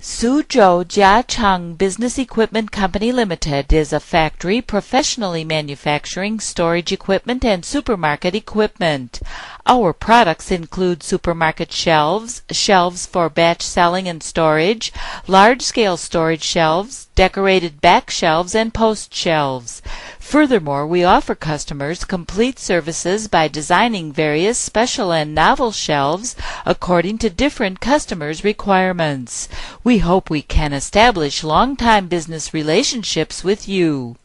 Suzhou Jiacheng Business Equipment Company Limited is a factory professionally manufacturing storage equipment and supermarket equipment. Our products include supermarket shelves, shelves for batch selling and storage, large-scale storage shelves, decorated back shelves, and post shelves. Furthermore, we offer customers complete services by designing various special and novel shelves according to different customers' requirements. We hope we can establish long-time business relationships with you.